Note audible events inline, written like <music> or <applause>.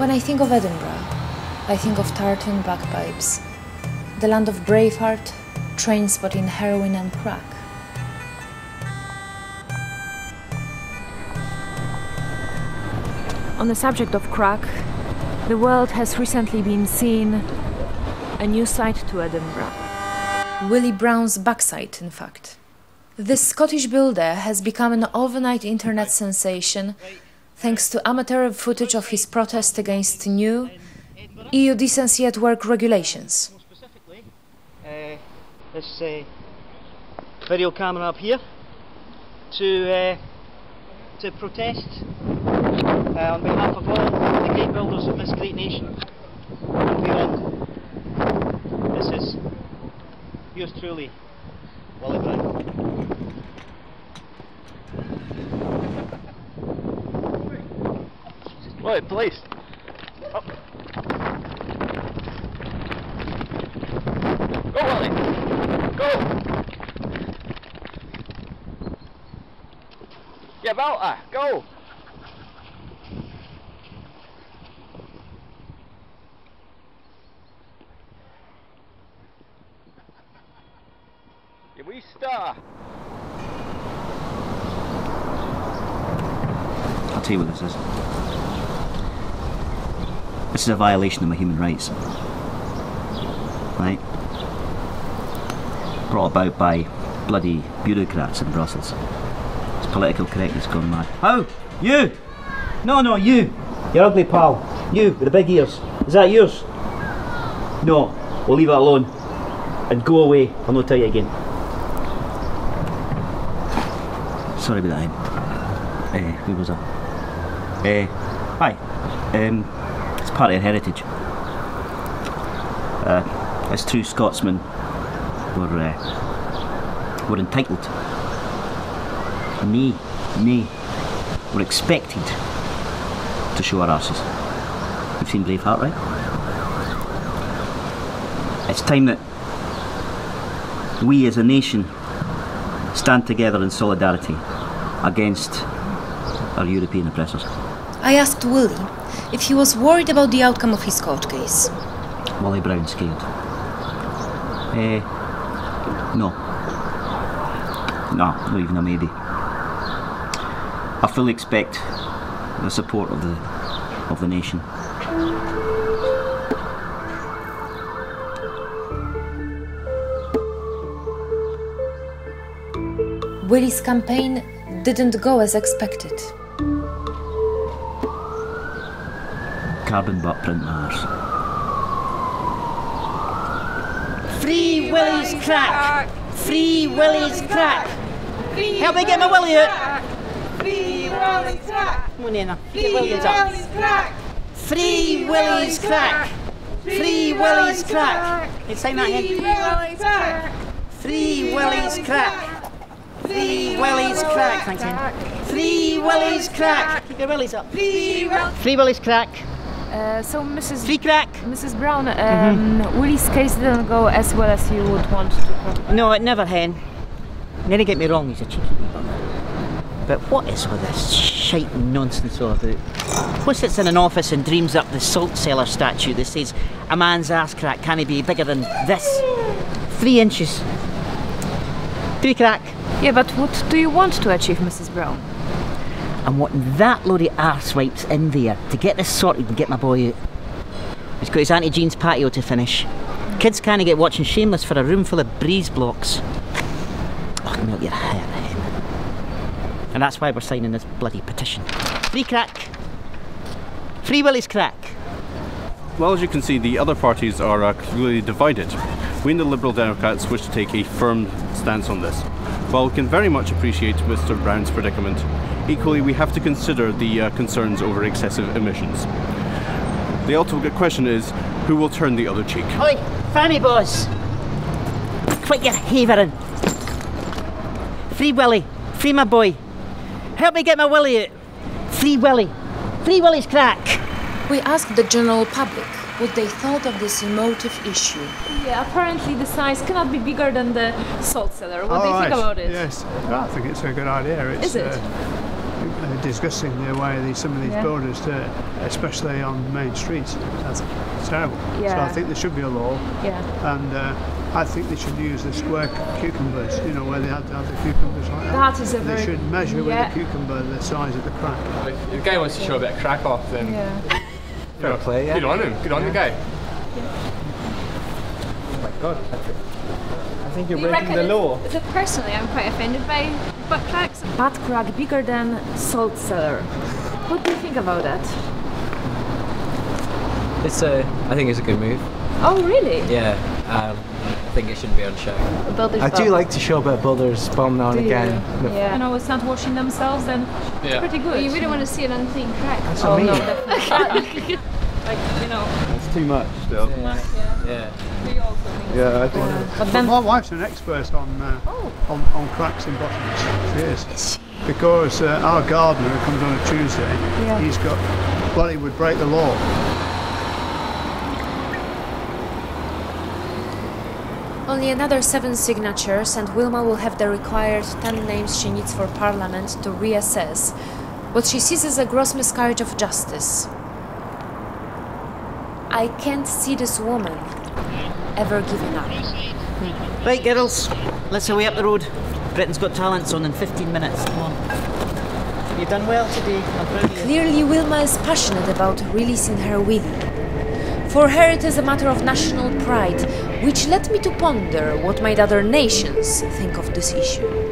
When I think of Edinburgh, I think of tartan bagpipes, the land of Braveheart, Trainspotting heroin and crack. On the subject of crack, the world has recently been seeing a new side to Edinburgh. Willie Brown's backside, in fact. This Scottish builder has become an overnight internet sensation thanks to amateur footage of his protest against new EU decency at work regulations. Uh, this uh, video camera up here to uh, to protest uh, on behalf of all the great builders of this great nation and beyond. This is yours truly, Willie Brown. Right, police. Up. Go, Willie. Go. Get out there. Go. You wee star. I'll tell you what this is. This is a violation of my human rights. Right? Brought about by bloody bureaucrats in Brussels. It's political correctness gone mad. How? You? No, no, you. Your ugly pal. You, with the big ears. Is that yours? No. We'll leave it alone. And go away. I'll not tell you again. Sorry about that. Eh, who was that? Uh, hi. Um, it's part of our heritage. Uh, as true Scotsmen, we're, uh, we're entitled. Me, me, we're expected to show our arses. You've seen Braveheart, right? It's time that we as a nation stand together in solidarity against our European oppressors. I asked Willie if he was worried about the outcome of his court case. Wally Brown scared? Eh, no. No, not even a maybe. I fully expect the support of the of the nation. Willie's campaign didn't go as expected. Carbon butt print Mars. Free Willie's crack! Free Willie's crack! Help me get my Willie out! Free Willie's crack! Come on, Nana. Get Free Willie up. Crack! Free Willie's crack! Free Willie's crack! It's saying that again. Free Willie's crack! Free Willie's crack! Thanks, Hen. Free Willie's crack! Keep your Willies up. Free Will- Free Willie's crack! Uh, so, Mrs. Crack! Mrs. Brown, um, Willie's case didn't go as well as you would want to. No, it never, Hen. Nearly get me wrong, he's a cheeky bugger. But what is all this shite nonsense all about? Who sits in an office and dreams up the salt cellar statue that says a man's ass crack can't be bigger than this? Three inches. Three crack. Yeah, but what do you want to achieve, Mrs. Brown? I'm wanting that load of arse wipes in there to get this sorted and get my boy out. He's got his Auntie Jean's patio to finish. Kids can't get watching Shameless for a room full of breeze blocks. Oh, melt your hair, hen. And that's why we're signing this bloody petition. Free crack. Free Willie's crack. Well, as you can see, the other parties are uh, clearly divided. We and the Liberal Democrats wish to take a firm stance on this. While we can very much appreciate Mr. Brown's predicament, equally we have to consider the uh, concerns over excessive emissions. The ultimate question is, who will turn the other cheek? Oi, Fanny boss. Quit your havering. Free Willie. Free my boy. Help me get my Willie out. Free Willie. Free Willie's crack. We asked the general public what they thought of this emotive issue. Yeah, apparently the size cannot be bigger than the salt cellar. What do you think about it? Yes, I think it's a good idea. It's, Is it? Uh, uh, disgusting the way these, some of these Yeah. builders do it, especially on main streets. That's terrible. So I think there should be a law, Yeah. and uh, I think they should use the square cucumbers. You know where they had to have the cucumbers like that. That is a they very- should measure yeah. with a cucumber the size of the crack. If the guy wants to show a bit of crack off, then Yeah. fair play. Yeah. Good on him. Good on the guy. I think you're You breaking the law. So personally, I'm quite offended by butt cracks. Butt crack bigger than salt cellar. What do you think about that? It's a, I think it's a good move. Oh, really? Yeah, um, I think it shouldn't be on show. Builders I do like to show a bit of builders bomb now and again. Yeah. You know, it's not washing themselves, then Yeah. pretty good. Well, you wouldn't want to see an unclean crack. That's Oh what I no, definitely. <laughs> like, you know, That's too much still. Yeah. Yeah, I think. But then, My wife's an expert on uh, Oh. on, on cracks in bottoms. She is. Because uh, our gardener who comes on a Tuesday, Yeah. he's got, well, he would break the law. Only another seven signatures, and Wilma will have the required ten names she needs for Parliament to reassess what she sees as a gross miscarriage of justice. I can't see this woman ever giving up. Right, girls, let's away up the road. Britain's Got Talent's on in 15 minutes. Come on. You've done well today. I'm proud of you. Clearly, Wilma is passionate about releasing her Willie. For her, it is a matter of national pride, which led me to ponder what might other nations think of this issue.